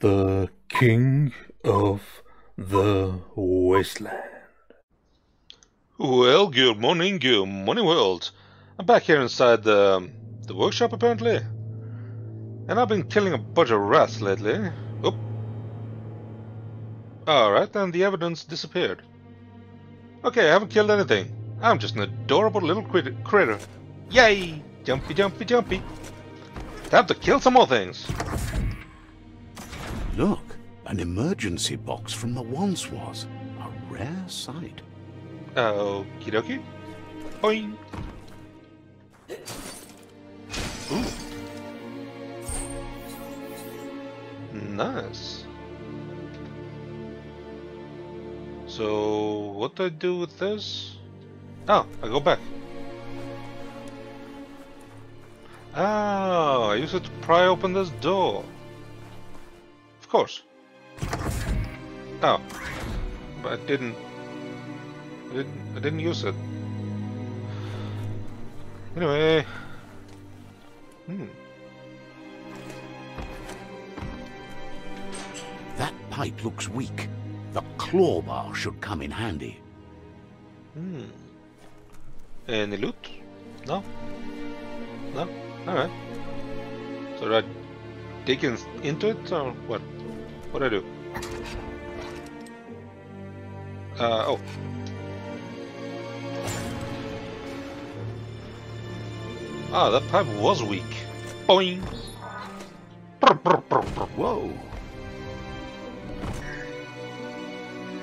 the king of the wasteland. Well, good morning, good morning, world. I'm back here inside the the workshop apparently, and I've been killing a bunch of rats lately. Oop. All right, and the evidence disappeared. Okay, I haven't killed anything. I'm just an adorable little crit critter. Yay! Jumpy, jumpy, jumpy. Time to kill some more things. Look, an emergency box from the once was. A rare sight. Okie dokie. Boing. Ooh. Nice. So, what do I do with this? Oh, I go back. Ah, I use it to pry open this door. Of course. Oh, but I didn't. I didn't. I didn't use it. Anyway. Hmm. That pipe looks weak. The claw bar should come in handy. Hmm. Any loot? No? No? Alright. So do I dig into it or what? What do I do? Uh, oh. Ah, that pipe was weak. Boing! Whoa!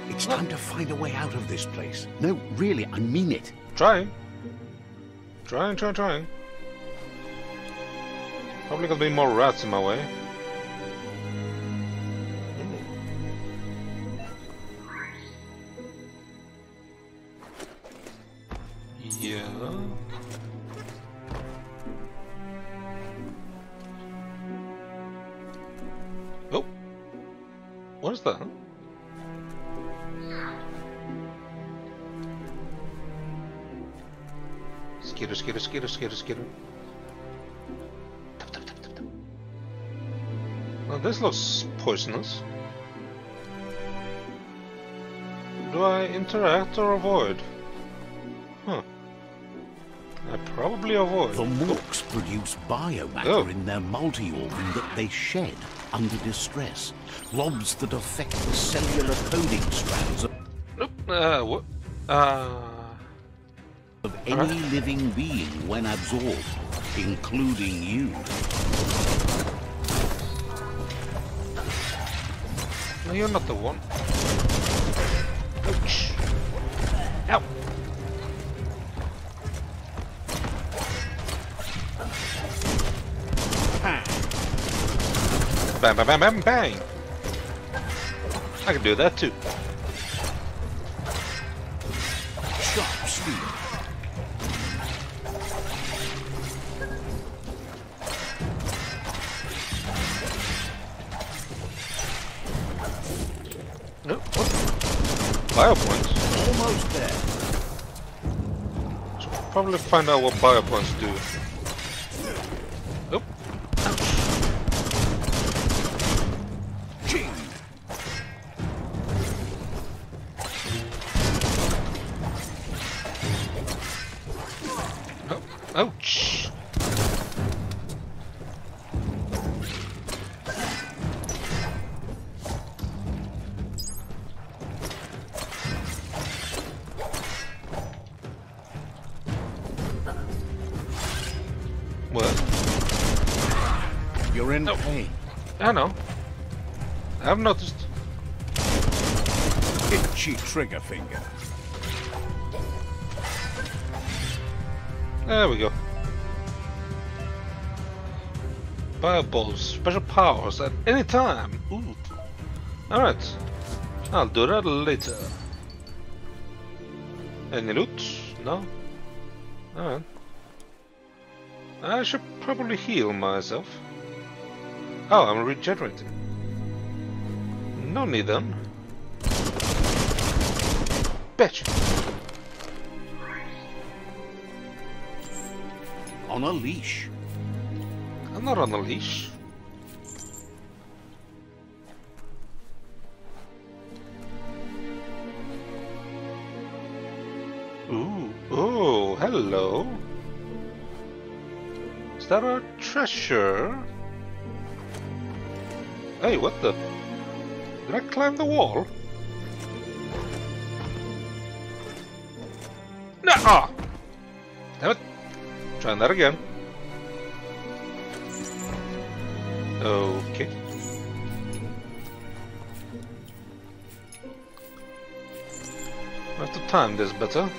It's time to find a way out of this place. No, really, I mean it. Trying. Trying, trying, trying. Probably gonna be more rats in my way. Skitter, skitter. Tap, tap, tap, tap, tap. Now this looks poisonous. Do I interact or avoid? Huh. I probably avoid. The Morks produce biomatter Oh. in their multi-organ that they shed under distress. Blobs that affect the cellular coding strands Nope. Uh, what? Uh, any Alright. living being when absorbed, including you. no, you're not the one. Ouch. Ow. Bang, bang, bang, bang, bang. I can do that too. Bio points? Almost there. Should probably find out what bio points do. I've noticed. Itchy trigger finger. There we go. Fireballs, special powers at any time. Ooh. Alright. I'll do that later. Any loot? No? Alright. I should probably heal myself. Oh, I'm regenerating don't need them. Bitch! On a leash. I'm not on a leash. Ooh, oh, hello. Is that a treasure? Hey, what the? Did I climb the wall? No! Ah! Damn it! Trying that again. Okay. I have to time this better.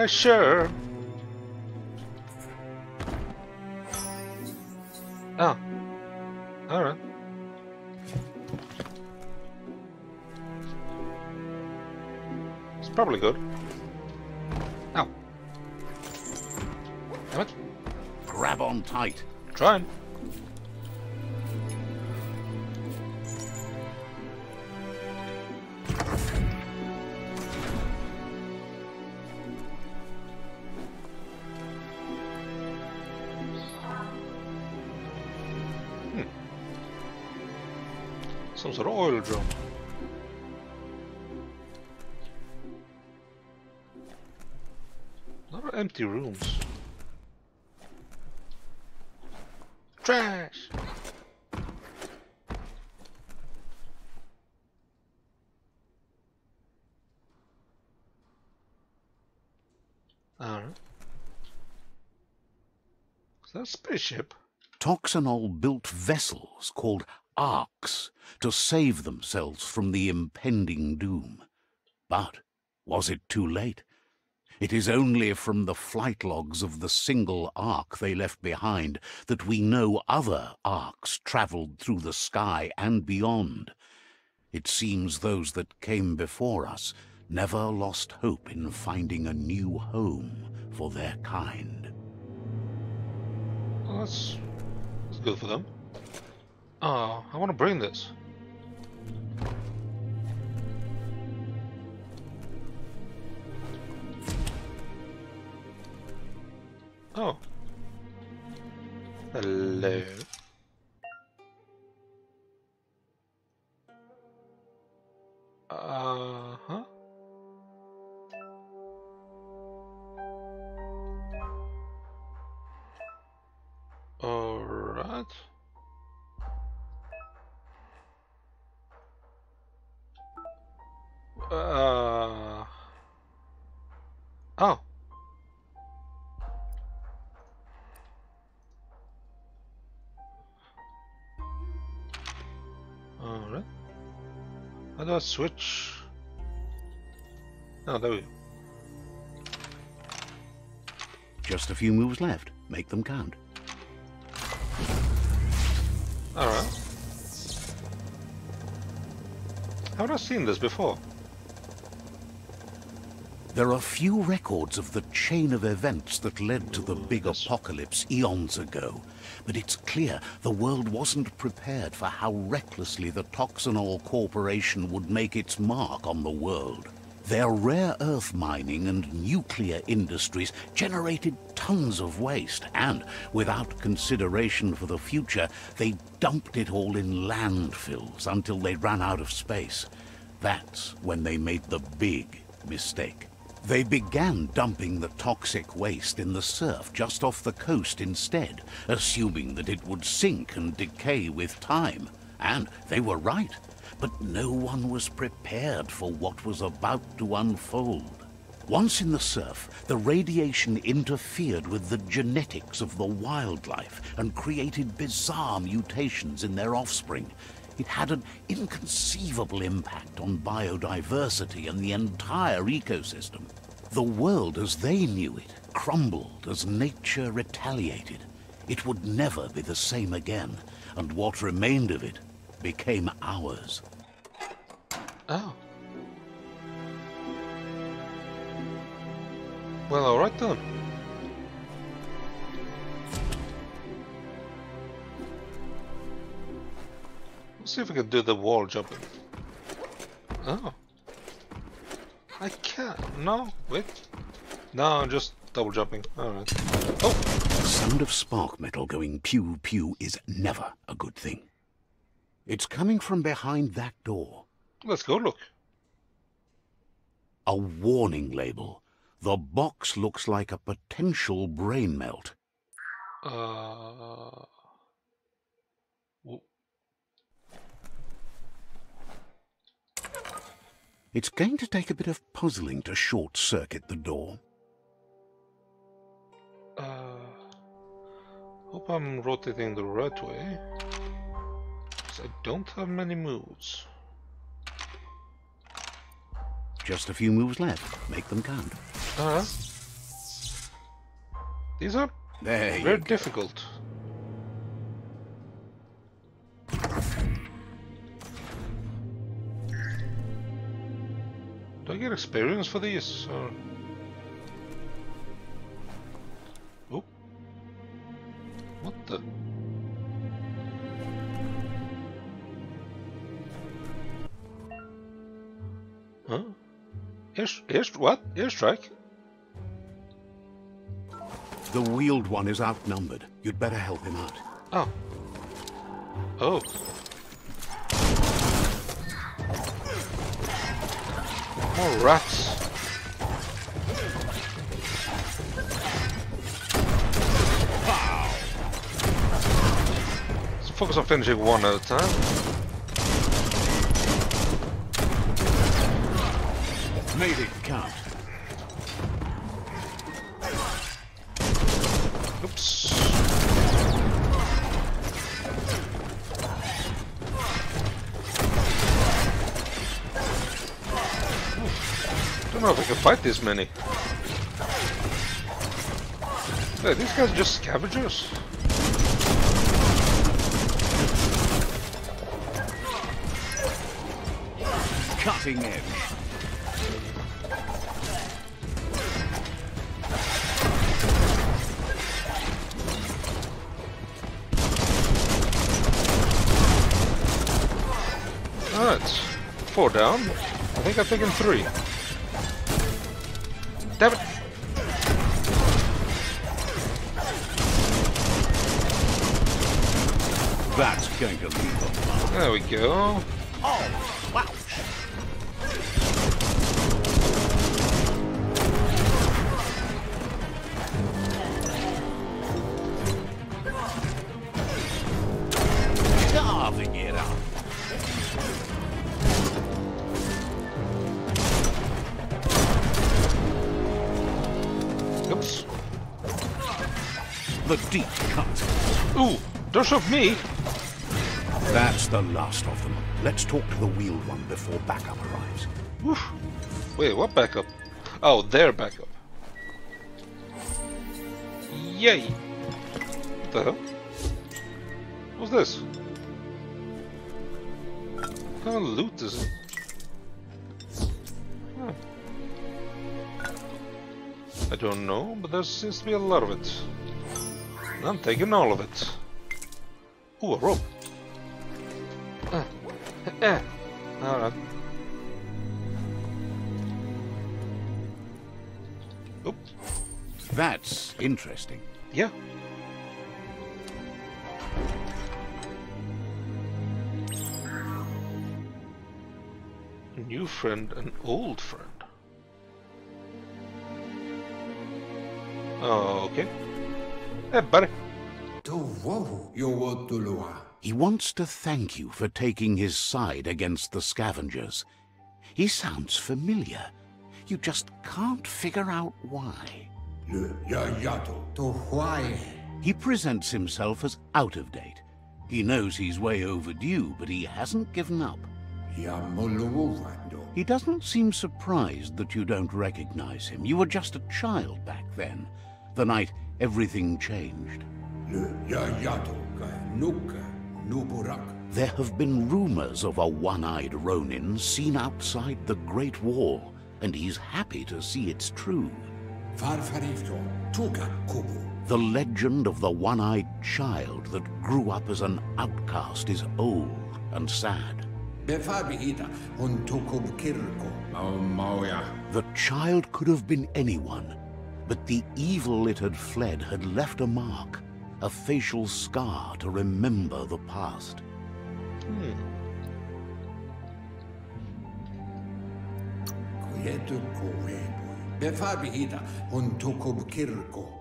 Treasure! Oh. Alright. It's probably good. Ow. Damn it. Grab on tight. Trying. A spaceship? Toxanol built vessels called arks to save themselves from the impending doom. But was it too late? It is only from the flight logs of the single ark they left behind that we know other arks travelled through the sky and beyond. It seems those that came before us never lost hope in finding a new home for their kind. Well, that's, that's good for them. Oh, I want to bring this. Oh. Hello. Uh switch? Oh, there we go. Just a few moves left. Make them count. Alright. Have I seen this before? There are few records of the chain of events that led to the big apocalypse eons ago, but it's clear the world wasn't prepared for how recklessly the Toxanol Corporation would make its mark on the world. Their rare earth mining and nuclear industries generated tons of waste, and without consideration for the future, they dumped it all in landfills until they ran out of space. That's when they made the big mistake. They began dumping the toxic waste in the surf just off the coast instead, assuming that it would sink and decay with time. And they were right. But no one was prepared for what was about to unfold. Once in the surf, the radiation interfered with the genetics of the wildlife and created bizarre mutations in their offspring. It had an inconceivable impact on biodiversity and the entire ecosystem. The world as they knew it crumbled as nature retaliated. It would never be the same again, and what remained of it became ours. Oh. Well, alright then. See if we can do the wall jumping. Oh. I can't. No, wait. No, just double jumping. Alright. Oh! The sound of spark metal going pew pew is never a good thing. It's coming from behind that door. Let's go look. A warning label. The box looks like a potential brain melt. Uh, It's going to take a bit of puzzling to short circuit the door. uh, hope I'm rotating the right way. I don't have many moves. Just a few moves left. Make them count. Uh, these are There very difficult. Do I get experience for this? Or... Oh. What the? Huh? Air, air, what? Airstrike? The wheeled one is outnumbered. You'd better help him out. Oh. Oh. More rats. Let's focus on finishing one at a time. Made it count. I don't know if I can fight this many. These guys are just scavengers. Cutting edge. Alright. Four down. I think I've taken three. There we go. Oh, wow. Carving it up. Oops. The deep cut. Ooh! Don't shove me! That's the last of them. Let's talk to the wheeled one before backup arrives. Woof. Wait, what backup? Oh, their backup. Yay! What the hell? What's this? What kind of loot is it? Huh. I don't know, but there seems to be a lot of it. I'm taking all of it. Ooh, a rope. Uh, eh. Alright. Oop. That's interesting. Yeah. New friend and old friend. Oh, okay. Hey, buddy. Tovohu Yowotulua. He wants to thank you for taking his side against the scavengers. He sounds familiar. You just can't figure out why. Le Yayato to Hawaii. He presents himself as out of date. He knows he's way overdue, but he hasn't given up. Yamoluwando. He doesn't seem surprised that you don't recognize him. You were just a child back then, the night everything changed. Le Yayato ka Nuka Nuburak. There have been rumors of a one-eyed Ronin seen outside the Great Wall, and he's happy to see it's true. Farfarifto Tuka Kubu. The legend of the one-eyed child that grew up as an outcast is old and sad. Befabihita on Tukub Kirko. Mau Mauya. The child could have been anyone, but the evil it had fled had left a mark, a facial scar to remember the past. Hmm.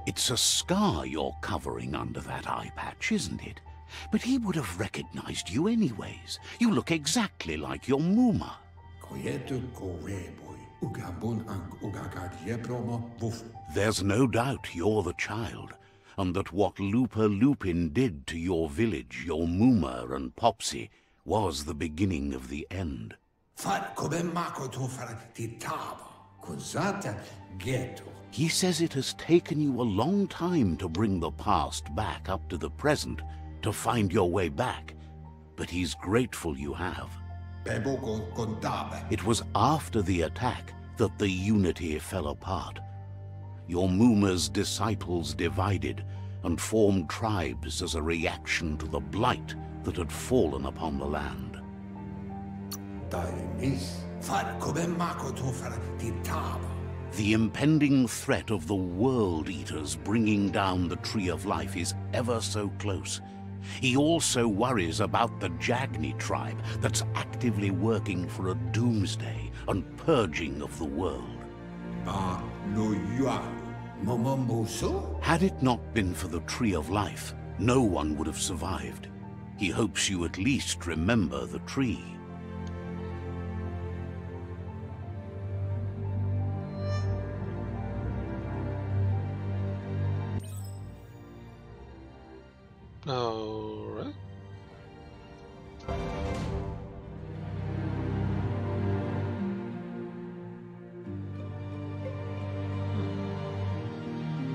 It's a scar you're covering under that eye patch, isn't it? But he would have recognized you anyways. You look exactly like your bufu. There's no doubt you're the child, and that what Lupa Lupin did to your village, your Muma and Popsy, was the beginning of the end. Far koben mako to far titaba. Kuzata geto. He says it has taken you a long time to bring the past back up to the present, to find your way back, but he's grateful you have. It was after the attack that the unity fell apart. Your Muma's disciples divided and formed tribes as a reaction to the blight that had fallen upon the land. Daimis. Far koben mako to far titaba. The impending threat of the World Eaters bringing down the Tree of Life is ever so close. He also worries about the Jagni tribe that's actively working for a doomsday and purging of the world. Ba no yualu. Had it not been for the Tree of Life, no one would have survived. He hopes you at least remember the tree.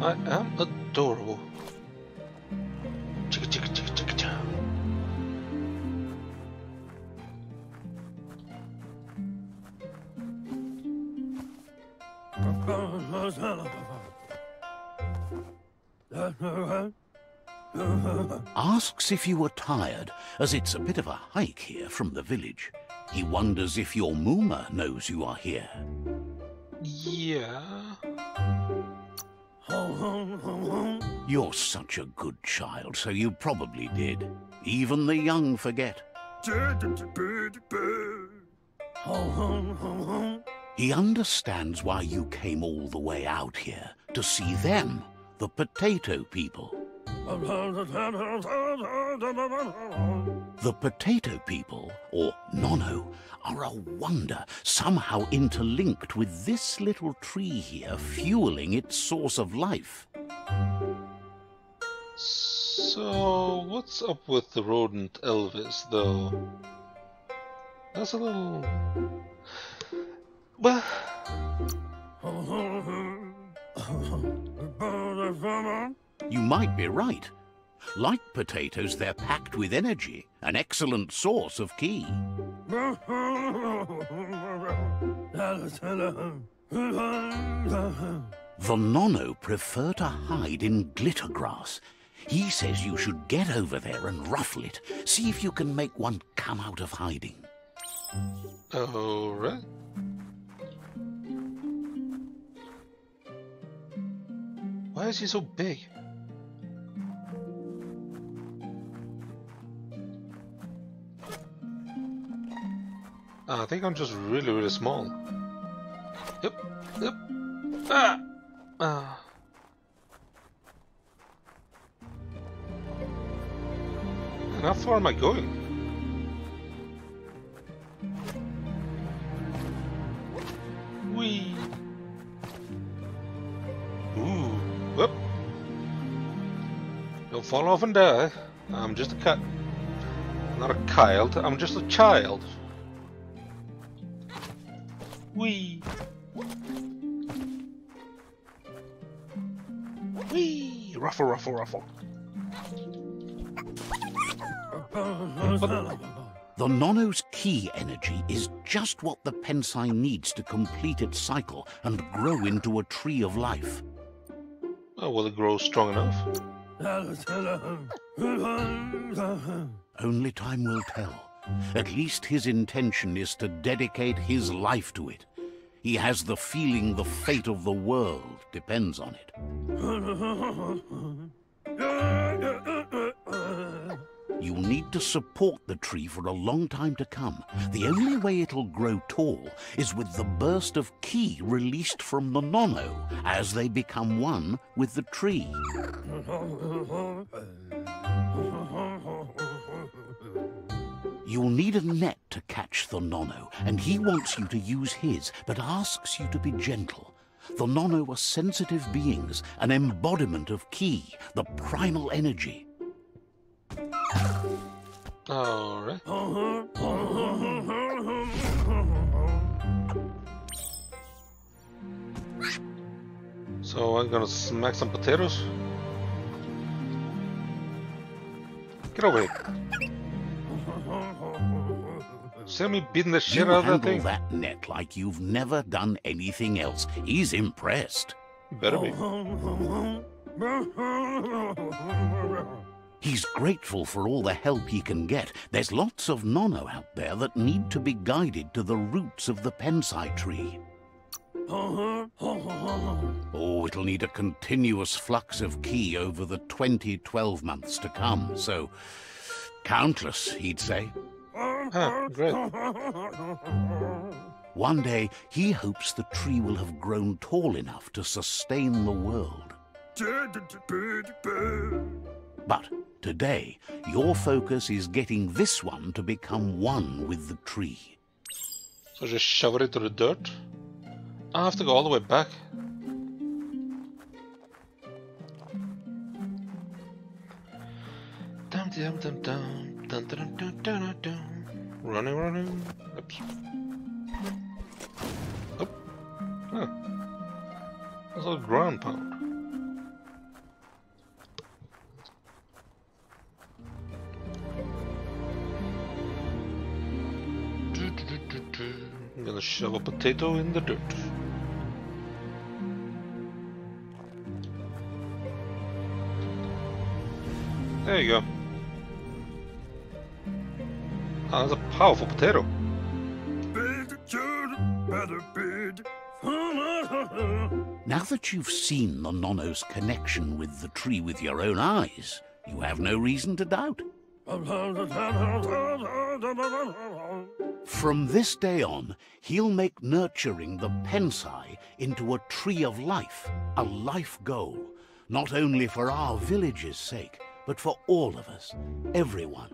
I am adorable. Chicka chicka chicka chicka chow. Asks if you were tired, as it's a bit of a hike here from the village. He wonders if your Muma knows you are here. Yeah. You're such a good child, so you probably did. Even the young forget. He understands why you came all the way out here, to see them, the potato people. The potato people, or Nono, are a wonder, somehow interlinked with this little tree here, fueling its source of life. So, what's up with the rodent Elvis, though? That's a little. Well. You might be right. Like potatoes, they're packed with energy, an excellent source of ki. The Nono prefer to hide in glitter grass. He says you should get over there and ruffle it. See if you can make one come out of hiding. Alright. Why is he so big? I think I'm just really, really small. Yep, yep. Ah! Ah. And how far am I going? Whee! Ooh, whoop! Don't fall off and die. I'm just a cat. Not a child, I'm just a child. Whee! Whee! Ruffle, ruffle, ruffle. The Nono's ki energy is just what the Pensai needs to complete its cycle and grow into a tree of life. Oh, will it grow strong enough? Only time will tell. At least his intention is to dedicate his life to it. He has the feeling the fate of the world depends on it. You you'll need to support the tree for a long time to come. The only way it'll grow tall is with the burst of ki released from the nono as they become one with the tree. You'll need a net to catch the nono, and he wants you to use his, but asks you to be gentle. The nono are sensitive beings, an embodiment of ki, the primal energy. Alright. So I'm gonna smack some potatoes. Get over here. Me beating the shit You out of that thing? that net like you've never done anything else. He's impressed. Better be. He's grateful for all the help he can get. There's lots of nono out there that need to be guided to the roots of the pensai tree. Oh, it'll need a continuous flux of ki over the 20, 12 months to come, so countless, he'd say. Ah, great. One day, he hopes the tree will have grown tall enough to sustain the world. But today, your focus is getting this one to become one with the tree. So just shove it into the dirt. I have to go all the way back. Dum dum dum dum dum dum dum dum dum. Running, running. Oops. Oh. Huh. That's a ground pound. I'm gonna shove a potato in the dirt. There you go. Ah, that's a powerful potato. Now that you've seen the nono's connection with the tree with your own eyes, you have no reason to doubt. From this day on, he'll make nurturing the pensai into a tree of life, a life goal, not only for our village's sake, but for all of us, everyone.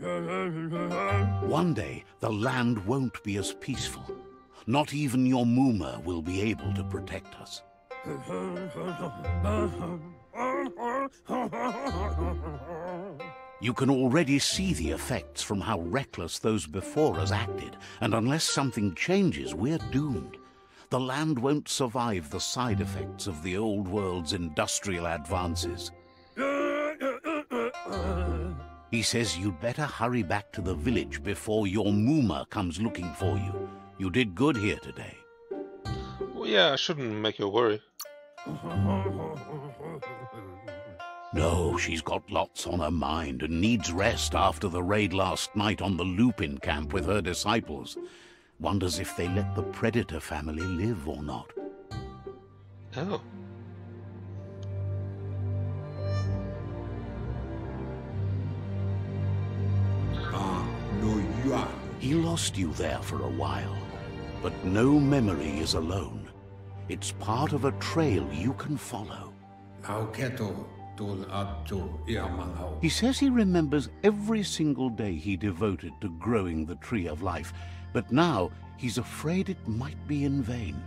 One day, the land won't be as peaceful. Not even your Muma will be able to protect us. You can already see the effects from how reckless those before us acted, and unless something changes, we're doomed. The land won't survive the side effects of the old world's industrial advances. He says you'd better hurry back to the village before your Muma comes looking for you. You did good here today. Well, yeah, I shouldn't make you worry. No, she's got lots on her mind and needs rest after the raid last night on the Lupin camp with her disciples. Wonders if they let the Predator family live or not. Oh. He lost you there for a while, but no memory is alone. It's part of a trail you can follow. Auketo tul atu iamangau. He says he remembers every single day he devoted to growing the tree of life, but now he's afraid it might be in vain.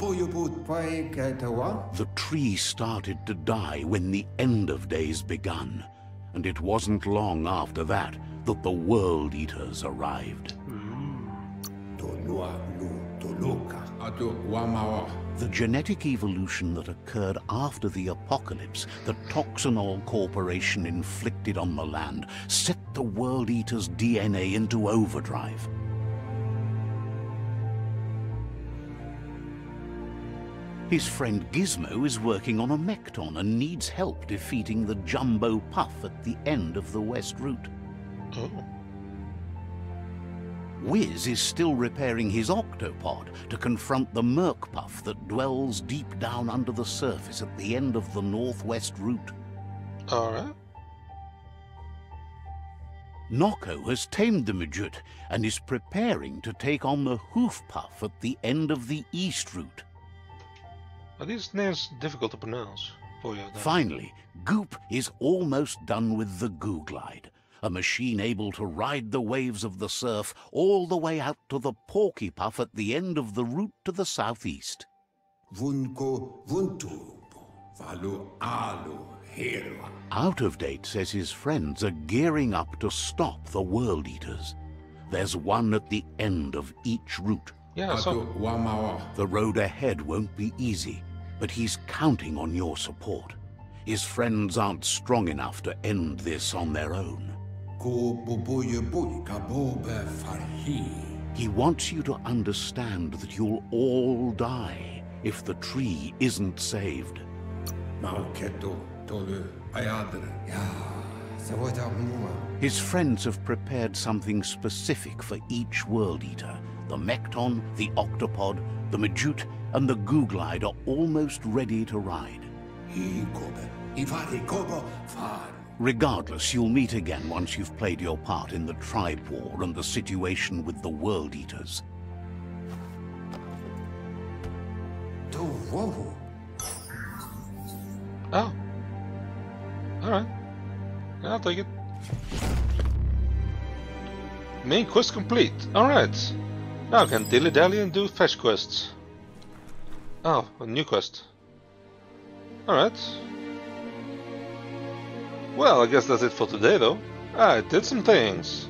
Puyuput pai ketawa. The tree started to die when the end of days begun, and it wasn't long after that that the World Eaters arrived. The genetic evolution that occurred after the apocalypse that Toxanol Corporation inflicted on the land set the World Eater's DNA into overdrive. His friend Gizmo is working on a Mekton and needs help defeating the Jumbo Puff at the end of the West Route. Oh. Wiz is still repairing his octopod to confront the Merc Puff that dwells deep down under the surface at the end of the Northwest Route. Alright. Noko has tamed the Majut and is preparing to take on the Hoof Puff at the end of the east route. Are these names difficult to pronounce oh, you? Finally, Goop is almost done with the Goo Glide, a machine able to ride the waves of the surf all the way out to the Porky Puff at the end of the route to the southeast. Vunko vuntupo. Valu alu hero. Out of Date says his friends are gearing up to stop the World Eaters. There's one at the end of each route. Yeah, so The road ahead won't be easy, but he's counting on your support. His friends aren't strong enough to end this on their own. He wants you to understand that you'll all die if the tree isn't saved. Mauketo tolu ayadre. Ya. Savoita mua. His friends have prepared something specific for each World Eater. The Mekton, the Octopod, the Majut, and the Googlide are almost ready to ride. Hi kobe. Ifari kobo far. Regardless, you'll meet again once you've played your part in the tribe war and the situation with the World Eaters. Do wohu. oh, all right. Yeah, I'll take it. Main quest complete. All right. Now I can dilly dally and do fetch quests. Oh, a new quest. All right. Well, I guess that's it for today, though. I did some things.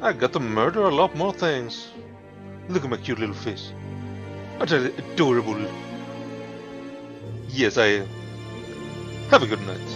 I got to murder a lot more things. Look at my cute little face. Aren't I adorable? Yes, I am. Have a good night.